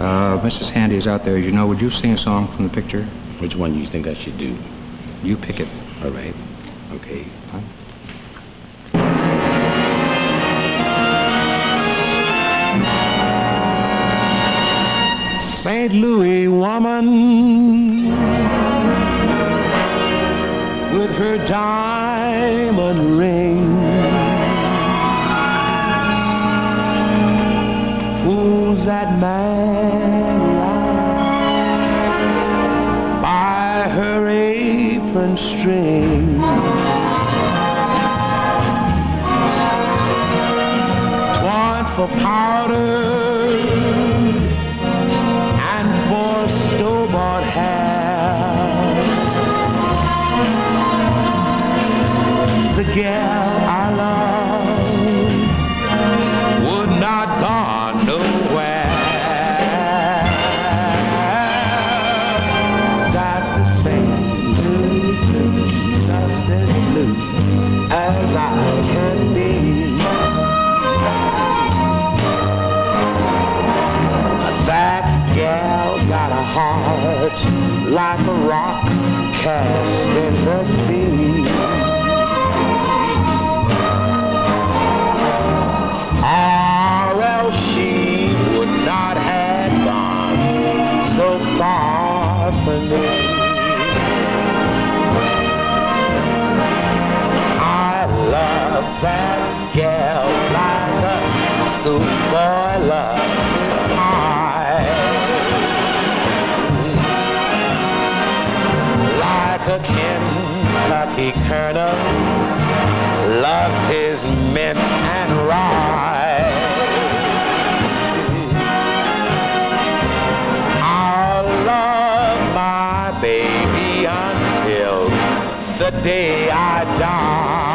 Uh, Mrs. Handy is out there, as you know. Would you sing a song from the picture? Which one do you think I should do? You pick it. All right. Okay. St. Louis woman with her diamond Who's that man by her apron string? Twine for powder got a heart like a rock cast in the sea. Ah, or else she would not have gone so far from me. I love that gal like a schoolboy loves a Kentucky colonel loves his mint and rye. I'll love my baby until the day I die.